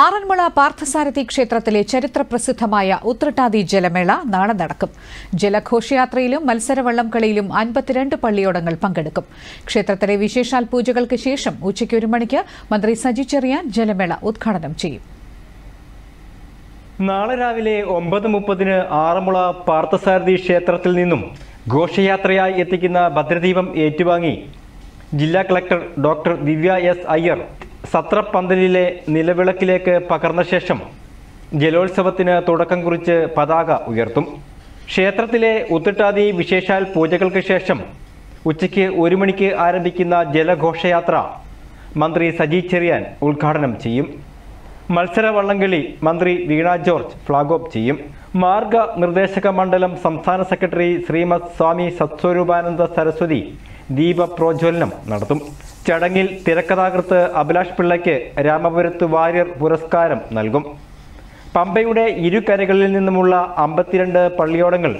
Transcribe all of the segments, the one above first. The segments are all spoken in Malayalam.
ആറന്മുള പാർത്ഥസാരഥി ക്ഷേത്രത്തിലെ ചരിത്രപ്രസിദ്ധമായ ഉത്രട്ടാതി ജലമേള നാളെ നടക്കും. ജലഘോഷയാത്രയിലും മത്സരവള്ളം കളിയിലും അൻപത്തിരണ്ട് പള്ളിയോടങ്ങൾ പങ്കെടുക്കും. ക്ഷേത്രത്തിലെ വിശേഷാൽ പൂജകൾക്ക് ശേഷം ഉച്ചയ്ക്ക് ഒരു മണിക്ക് മന്ത്രി സജി ചെറിയാൻ ജലമേള ഉദ്ഘാടനം ചെയ്യും. നാളെ രാവിലെ ഒമ്പത് മുപ്പതിന് ആറന്മുള പാർത്ഥസാരഥി ക്ഷേത്രത്തിൽ നിന്നും ഘോഷയാത്രയായി എത്തിക്കുന്ന ഭദ്രദീപം ഏറ്റുവാങ്ങി ജില്ലാ collector doctor Divya S Iyer സത്രപ്പന്തലിലെ നിലവിളക്കിലേക്ക് പകർന്ന ശേഷം ജലോത്സവത്തിന് തുടക്കം കുറിച്ച് പതാക ഉയർത്തും. ക്ഷേത്രത്തിലെ ഉത്തിട്ടാതി വിശേഷാൽ പൂജകൾക്ക് ശേഷം ഉച്ചയ്ക്ക് ഒരു മണിക്ക് ആരംഭിക്കുന്ന ജലഘോഷയാത്ര മന്ത്രി സജി ചെറിയാൻ ഉദ്ഘാടനം ചെയ്യും. മത്സര വള്ളംകളി മന്ത്രി വീണ ജോർജ് ഫ്ളാഗ് ഓഫ് ചെയ്യും. മാർഗ നിർദ്ദേശക മണ്ഡലം സംസ്ഥാന സെക്രട്ടറി ശ്രീമത് സ്വാമി സത്സ്വരൂപാനന്ദ സരസ്വതി ദീപ പ്രോജ്വലനം നടത്തും. ചടങ്ങിൽ തിരക്കഥാകൃത്ത് അഭിലാഷ് പിള്ളയ്ക്ക് രാമപുരത്ത് വാര്യർ പുരസ്കാരം നൽകും. പമ്പയുടെ ഇരുകരകളിൽ നിന്നുമുള്ള അമ്പത്തിരണ്ട് പള്ളിയോടങ്ങൾ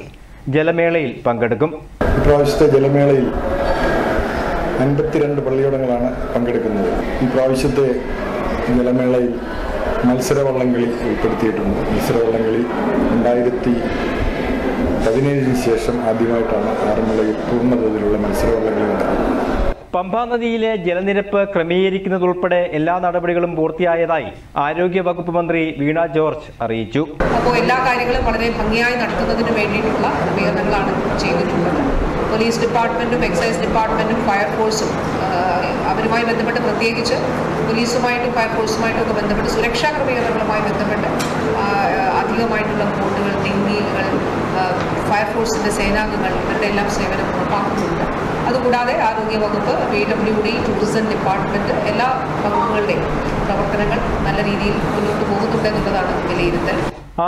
ജലമേളയിൽ പങ്കെടുക്കും. ഇപ്രാവശ്യത്തെ ജലമേളയിൽ അൻപത്തിരണ്ട് പള്ളിയോടങ്ങളാണ് പങ്കെടുക്കുന്നത്. ഈ പ്രാവശ്യത്തെ ജലമേളയിൽ മത്സരവള്ളംകളി ഉൾപ്പെടുത്തിയിട്ടുണ്ട്. മത്സരവള്ളംകളി രണ്ടായിരത്തി പതിനേഴിന് ശേഷം ആദ്യമായിട്ടാണ് ആറന്മുളയിൽ പൂർണതോതിലുള്ള മത്സരവള്ളംകളി നടക്കുന്നത്. പമ്പാ നദിയിലെ ജലനിരപ്പ് ക്രമീകരിക്കുന്നതുൾപ്പെടെ എല്ലാ നടപടികളും പൂർത്തിയായതായി ആരോഗ്യ വകുപ്പ് മന്ത്രി വീണ ജോർജ് അറിയിച്ചു. അപ്പോൾ എല്ലാ കാര്യങ്ങളും വളരെ ഭംഗിയായി നടത്തുന്നതിന് വേണ്ടിയിട്ടുള്ള ക്രമീകരണങ്ങളാണ് ചെയ്തിട്ടുള്ളത്. പോലീസ് ഡിപ്പാർട്ട്മെന്റും എക്സൈസ് ഡിപ്പാർട്ട്മെന്റും ഫയർഫോഴ്സും അവരുമായി ബന്ധപ്പെട്ട് പ്രത്യേകിച്ച് പോലീസുമായിട്ടും ഫയർഫോഴ്സുമായിട്ടും ഒക്കെ ബന്ധപ്പെട്ട് സുരക്ഷാ ക്രമീകരണങ്ങളുമായി ബന്ധപ്പെട്ട് അധികമായിട്ടുള്ള ബോട്ടുകൾ ഡിങ്കികൾ ഫയർഫോഴ്സിന്റെ സേനാംഗങ്ങൾ ഇവരുടെ എല്ലാം സേവനം ഉറപ്പാക്കുന്നുണ്ട്. അതുകൂടാതെ ആരോഗ്യ വകുപ്പ് P W D tourism department എല്ലാ വകുപ്പുകളുടെയും പ്രവർത്തനങ്ങൾ നല്ല രീതിയിൽ മുന്നോട്ട് പോകുന്നുണ്ടെന്നുള്ളതാണ് വിലയിരുത്തൽ.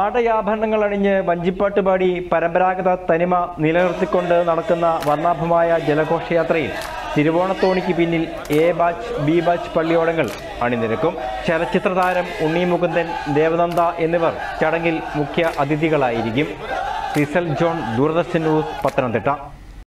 ആടയാഭരണങ്ങൾ അണിഞ്ഞ് വഞ്ചിപ്പാട്ട് പാടി പരമ്പരാഗത തനിമ നിലനിർത്തിക്കൊണ്ട് നടക്കുന്ന വർണാഭമായ ജലഘോഷയാത്രയിൽ തിരുവോണത്തോണിക്ക് പിന്നിൽ എ ബാച്ച് ബി ബാച്ച് പള്ളിയോടങ്ങൾ അണിനിരക്കും. ചലച്ചിത്ര താരം ഉണ്ണി മുകുന്ദൻ ദേവനന്ദ എന്നിവർ ചടങ്ങിൽ മുഖ്യ അതിഥികളായിരിക്കും. Cecil John Doordarshan news Pathanamthitta.